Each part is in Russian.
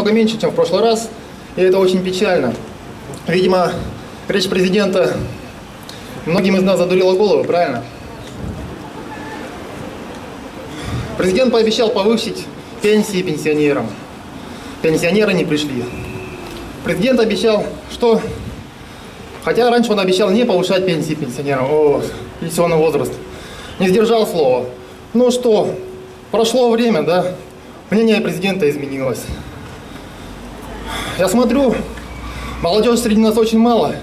много меньше, чем в прошлый раз, и это очень печально. Видимо, речь президента многим из нас задурила голову, правильно? Президент пообещал повысить пенсии пенсионерам. Пенсионеры не пришли. Президент обещал, что... Хотя раньше он обещал не повышать пенсии пенсионерам, о, пенсионный возраст. Не сдержал слова. Ну что, прошло время, да? Мнение президента изменилось. Я смотрю, молодежи среди нас очень мало.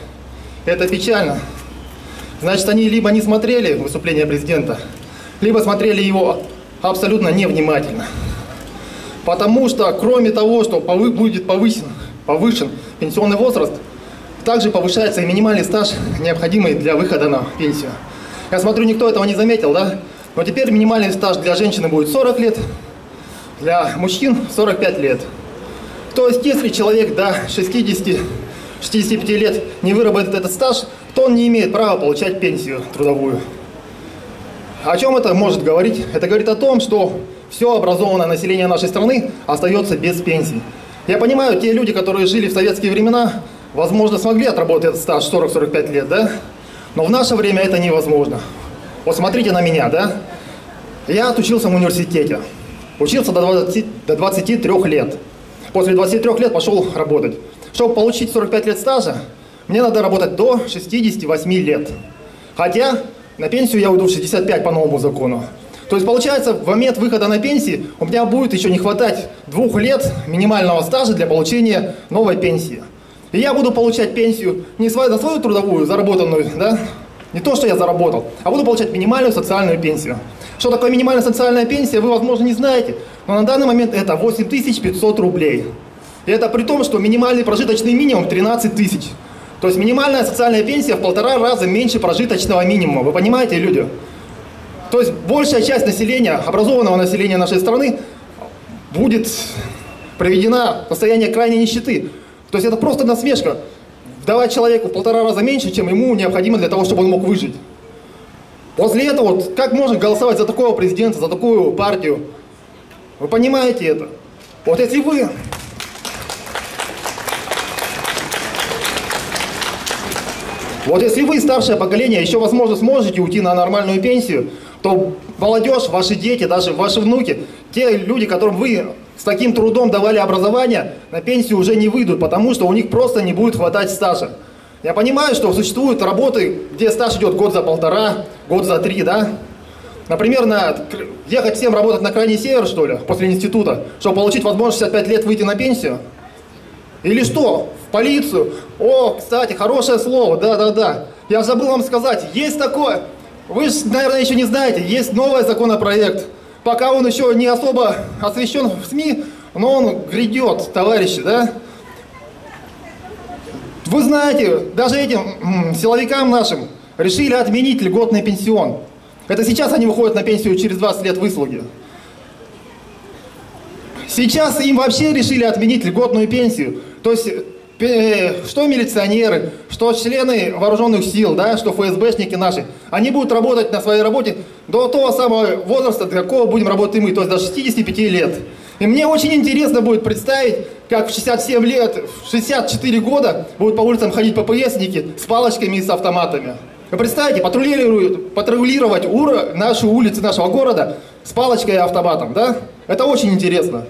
Это печально. Значит, они либо не смотрели выступление президента, либо смотрели его абсолютно невнимательно. Потому что, кроме того, что повы будет повысен, повышен пенсионный возраст, также повышается и минимальный стаж, необходимый для выхода на пенсию. Я смотрю, никто этого не заметил, да? Но теперь минимальный стаж для женщины будет 40 лет, для мужчин 45 лет. То есть, если человек до 60-65 лет не выработает этот стаж, то он не имеет права получать пенсию трудовую. О чем это может говорить? Это говорит о том, что все образованное население нашей страны остается без пенсии. Я понимаю, те люди, которые жили в советские времена, возможно, смогли отработать этот стаж 40-45 лет, да? Но в наше время это невозможно. Вот смотрите на меня, да? Я отучился в университете. Учился до, 20, до 23 лет. После 23 лет пошел работать. Чтобы получить 45 лет стажа, мне надо работать до 68 лет. Хотя на пенсию я уйду в 65 по новому закону. То есть получается, в момент выхода на пенсии у меня будет еще не хватать двух лет минимального стажа для получения новой пенсии. И я буду получать пенсию не свою, на свою трудовую, заработанную, да, не то, что я заработал, а буду получать минимальную социальную пенсию. Что такое минимальная социальная пенсия, вы, возможно, не знаете, но на данный момент это 8500 рублей. И это при том, что минимальный прожиточный минимум 13 тысяч. То есть минимальная социальная пенсия в полтора раза меньше прожиточного минимума. Вы понимаете, люди? То есть большая часть населения, образованного населения нашей страны будет приведена в состояние крайней нищеты. То есть это просто насмешка. Давать человеку в полтора раза меньше, чем ему необходимо для того, чтобы он мог выжить. После этого, вот, как можно голосовать за такого президента, за такую партию? Вы понимаете это? Вот если вы Вот если вы, старшее поколение, еще, возможно, сможете уйти на нормальную пенсию, то молодежь, ваши дети, даже ваши внуки, те люди, которым вы с таким трудом давали образование, на пенсию уже не выйдут, потому что у них просто не будет хватать стажа. Я понимаю, что существуют работы, где стаж идет год за полтора, год за три, да? Например, на, ехать всем работать на крайний север, что ли, после института, чтобы получить возможность 65 лет выйти на пенсию? Или что? В полицию? О, кстати, хорошее слово, да-да-да. Я забыл вам сказать, есть такое, вы же, наверное, еще не знаете, есть новый законопроект. Пока он еще не особо освещен в СМИ, но он грядет, товарищи, да? Вы знаете, даже этим силовикам нашим решили отменить льготный пенсион. Это сейчас они выходят на пенсию через 20 лет выслуги. Сейчас им вообще решили отменить льготную пенсию. То есть что милиционеры, что члены вооруженных сил, да, что ФСБшники наши, они будут работать на своей работе до того самого возраста, до какого будем работать мы, то есть до 65 лет. И мне очень интересно будет представить, как в 67 лет, в 64 года будут по улицам ходить ППСники с палочками и с автоматами. Вы представьте, патрулируют, патрулировать ур, наши улицы нашего города с палочкой и автоматом, да? Это очень интересно.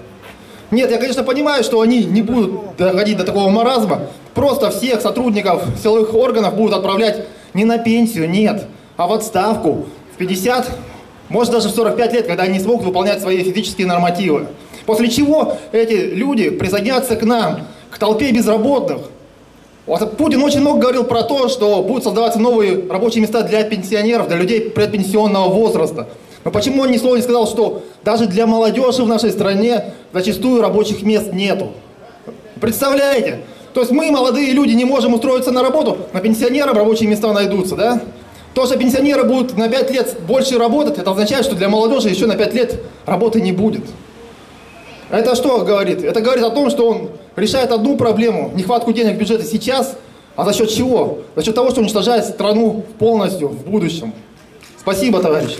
Нет, я, конечно, понимаю, что они не будут доходить до такого маразма. Просто всех сотрудников силовых органов будут отправлять не на пенсию, нет, а в отставку в 50, может даже в 45 лет, когда они смогут выполнять свои физические нормативы. После чего эти люди присоединятся к нам, к толпе безработных. Путин очень много говорил про то, что будут создаваться новые рабочие места для пенсионеров, для людей предпенсионного возраста. Но почему он ни слова не сказал, что даже для молодежи в нашей стране зачастую рабочих мест нету? Представляете? То есть мы, молодые люди, не можем устроиться на работу, на пенсионерам рабочие места найдутся, да? То, что пенсионеры будут на 5 лет больше работать, это означает, что для молодежи еще на 5 лет работы не будет. Это что говорит? Это говорит о том, что он решает одну проблему, нехватку денег в бюджете сейчас, а за счет чего? За счет того, что уничтожает страну полностью в будущем. Спасибо, товарищи.